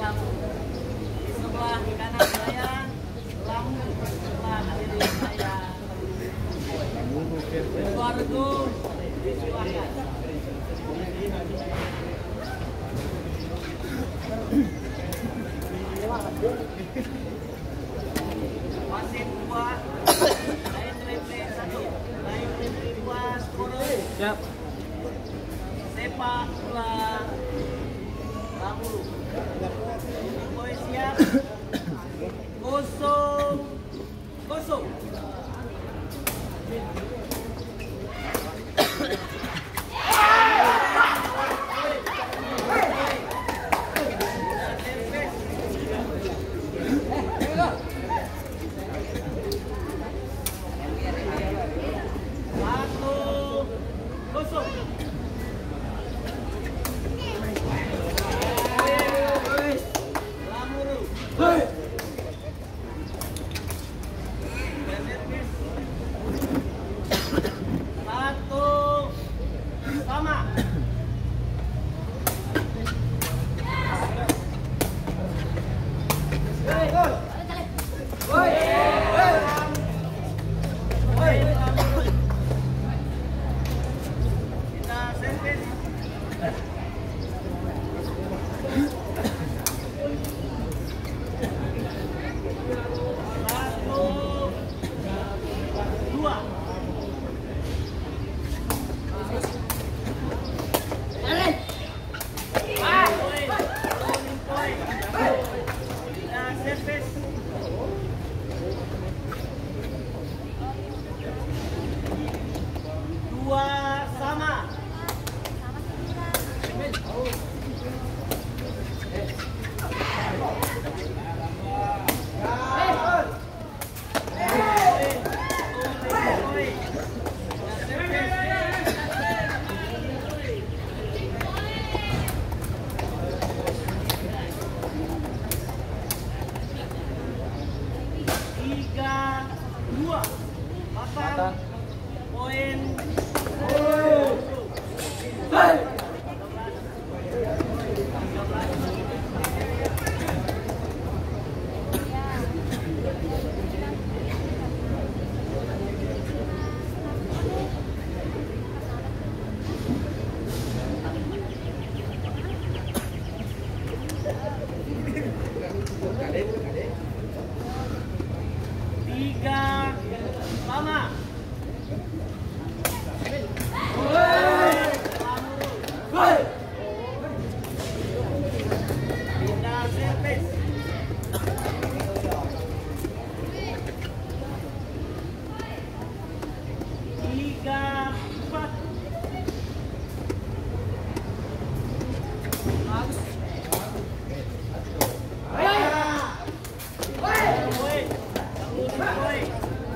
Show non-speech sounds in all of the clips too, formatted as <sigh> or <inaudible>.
Lampung di sebelah kanan saya sebelah kiri saya. Suargo wasit dua. Lain replay satu. Lain replay dua Siap. sepak bola Boy siap kosong <coughs> kosong Thanks.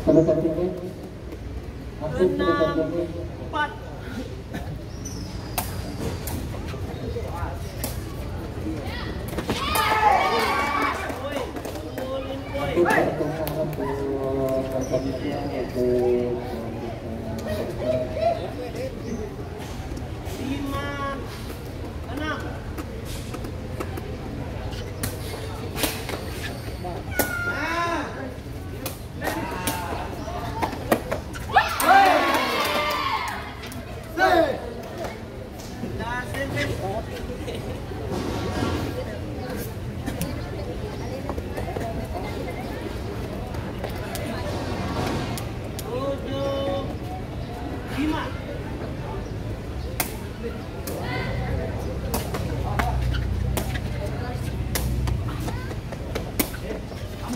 Enam terjadi empat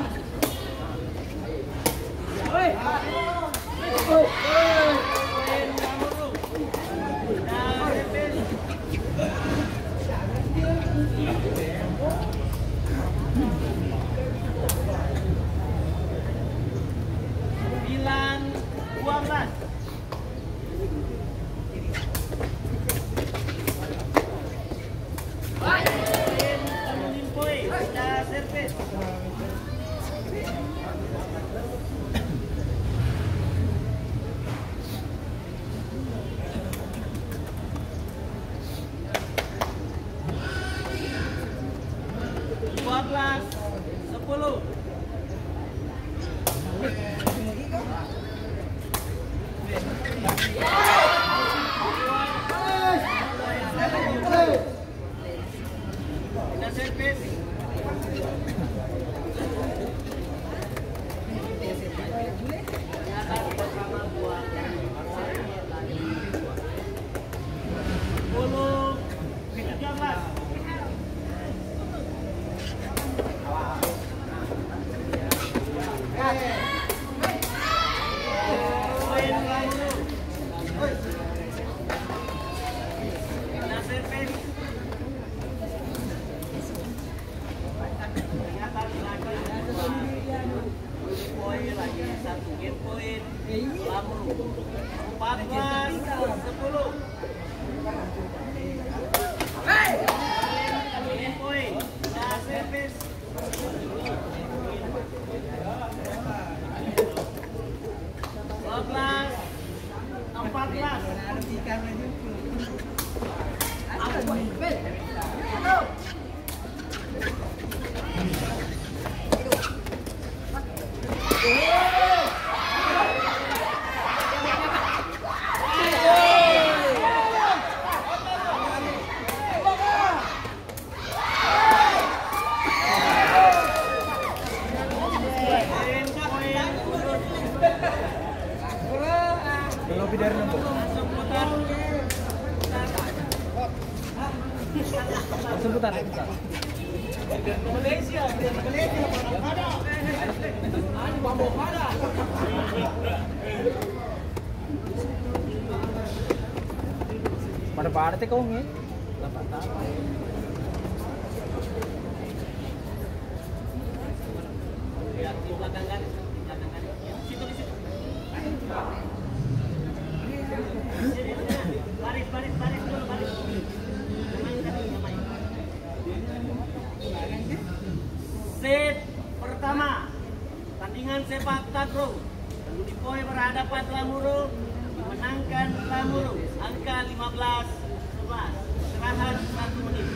네. Pada partai kau ngi? Sepak takraw. Budi Poe berhadapan Lamuru, memenangkan Lamuru, angka 15 11. Serahan 1 menit.